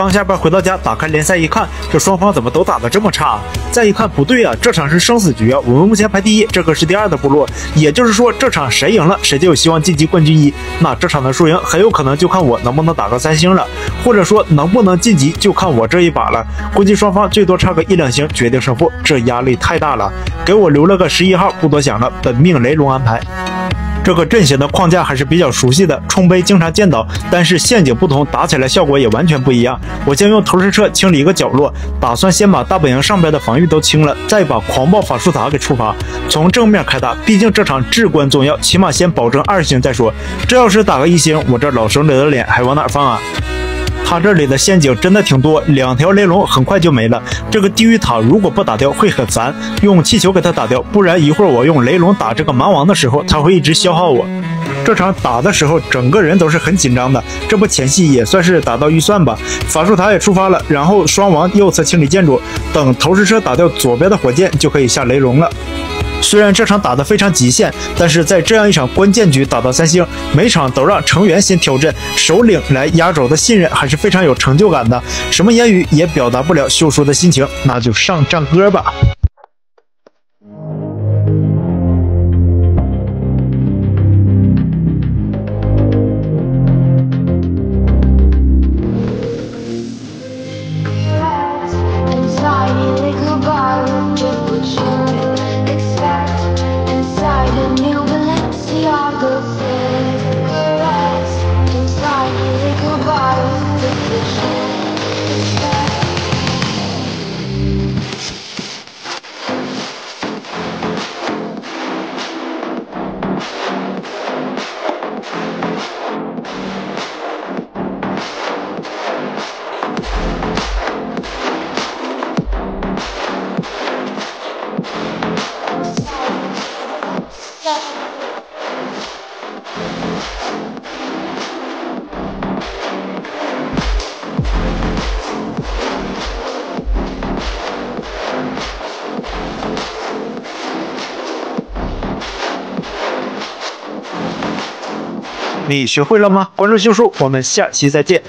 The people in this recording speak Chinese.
刚下班回到家，打开联赛一看，这双方怎么都打得这么差？再一看，不对啊，这场是生死局啊，我们目前排第一，这可是第二的部落，也就是说，这场谁赢了，谁就有希望晋级冠军一。那这场的输赢很有可能就看我能不能打个三星了，或者说能不能晋级就看我这一把了。估计双方最多差个一两星决定胜负，这压力太大了。给我留了个十一号，不多想了，本命雷龙安排。这个阵型的框架还是比较熟悉的，冲杯经常见到，但是陷阱不同，打起来效果也完全不一样。我将用投石车清理一个角落，打算先把大本营上边的防御都清了，再把狂暴法术塔给触发，从正面开打，毕竟这场至关重要，起码先保证二星再说。这要是打个一星，我这老生者的脸还往哪放啊？他这里的陷阱真的挺多，两条雷龙很快就没了。这个地狱塔如果不打掉会很烦，用气球给他打掉，不然一会儿我用雷龙打这个蛮王的时候，他会一直消耗我。这场打的时候，整个人都是很紧张的。这不前期也算是打到预算吧？法术塔也触发了，然后双王右侧清理建筑，等投石车打掉左边的火箭，就可以下雷龙了。虽然这场打得非常极限，但是在这样一场关键局打到三星，每场都让成员先挑阵，首领来压轴的信任还是非常有成就感的。什么言语也表达不了秀叔的心情，那就上战歌吧。你学会了吗？关注秀叔，我们下期再见。